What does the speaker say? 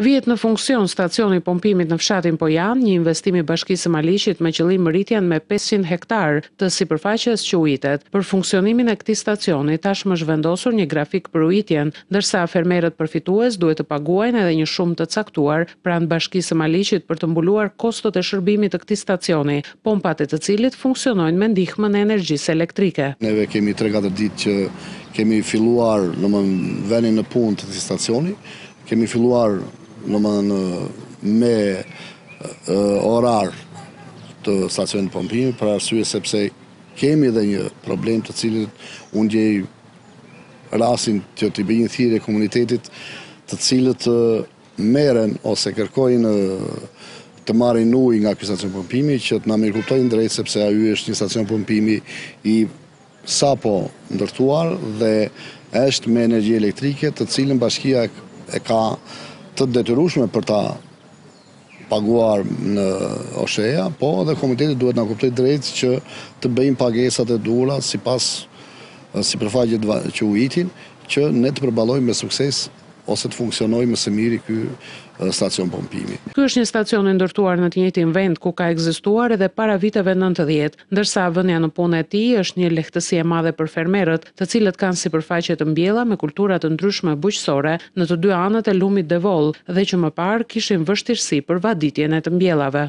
Vihet në funksion stacioni i pompimit në fshatin Pojan, një investim i Bashkisë së Maliqit me qëllim rritjen me pesëqind hektarë të sipërfaqes që ujitet. Për funksionimin e këtij stacioni tashmë është vendosur një grafik për ujitjen, ndërsa fermerët përfitues duhet të paguajnë edhe një shumë të caktuar pranë Bashkisë së Maliqit për të mbuluar kostot e shërbimit të këtij stacioni, pompat e të cilit funksionojnë me ndihmën e energjisë elektrike. Neve kemi tre katër ditë që kemi filluar domethënë vënien në punë të këtij stacioni, kemi filluar domethënë me orar të stacionit të pompimit për arsye sepse kemi edhe një problem të cilin unë gjej rasin që t'i bëj një thirrje komunitetit të cilët merren ose kërkojnë të marrin ujë nga ky stacion pompimi që të na mirëkuptojnë drejt sepse ai është një stacion pompimi i sapo ndërtuar dhe është me energji elektrike të cilën bashkia e ka të detyrueshme për ta paguar në OSHEE-ja, po edhe komuniteti duhet të na kuptojë drejt që të bëjnë pagesat e duhura sipas sipërfaqeve që ujitin që ne të përballojmë me sukses ose të funksionojë më së miri ky stacion pompimi. Ky është një stacion i ndërtuar në të njëjtin vend ku ka ekzistuar edhe para viteve nëntëdhjetë, ndërsa vënia në punë e tij është një lehtësi e madhe për fermerët, të cilët kanë sipërfaqe të mbjella me kultura të ndryshme bujqësore në të dy anët e lumit Devoll dhe që më parë kishin vështirësi për vaditjen e të mbjellave.